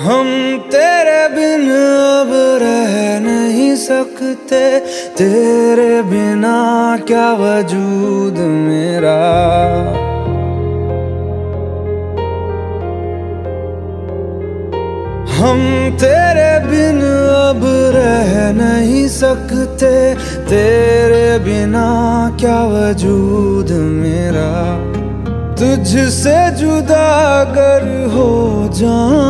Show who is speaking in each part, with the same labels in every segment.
Speaker 1: हम तेरे बिन अब रह नहीं सकते। तेरे बिना क्या वजूद मेरा? हम तेरे बिन अब रह नहीं सकते। तेरे बिना क्या वजूद मेरा? तुझसे जुदा अगर हो जाएँगे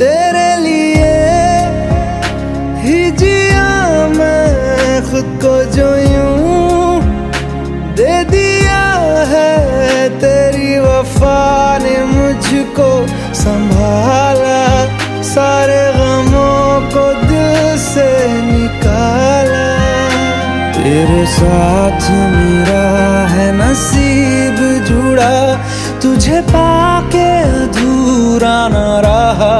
Speaker 1: तेरे लिए ही जिया मैं खुद को जो यूँ दे दिया है, तेरी वफा ने मुझको संभाला। सारे गमों को दिल से निकाला। तेरे साथ मेरा है नसीब जुड़ा। तुझे पाके अधूरा न रहा।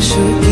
Speaker 1: 是